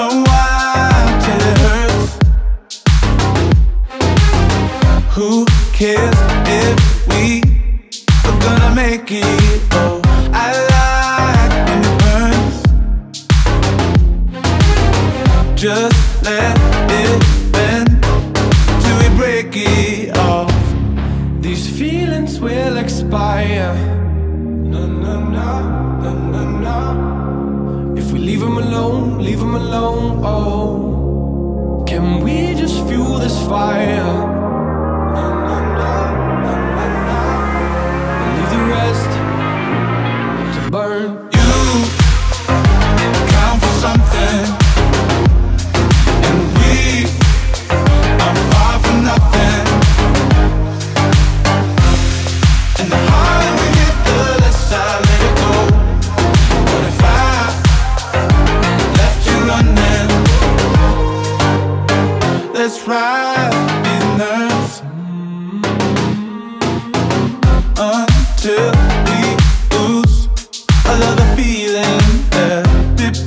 Run wild till it hurts. Who cares if we are gonna make it? Oh, I like when it burns. Just let it till we break it off. These feelings will expire. Leave them alone, leave them alone, oh Can we just fuel this fire? These nerves mm-hmm. until we lose. I love the feeling that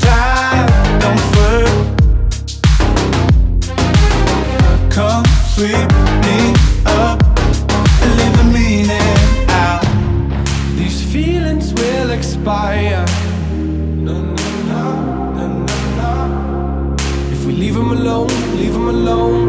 tight, don't swerve. Come sweep me up and leave the meaning out. These feelings will expire leave alone, leave them alone,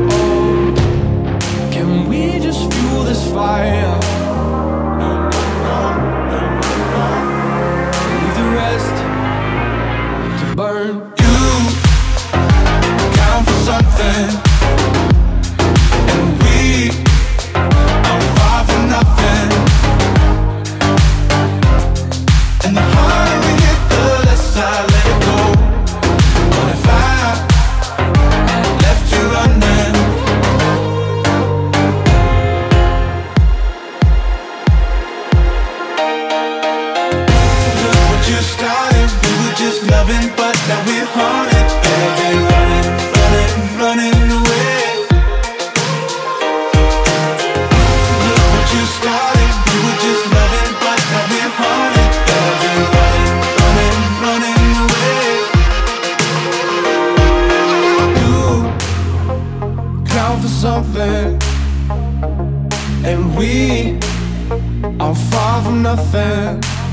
we're haunted. Baby, running, running, running away. Look what you started. We were just loving, but now we're haunted. Running, running, running away. You for something, and we are far from nothing.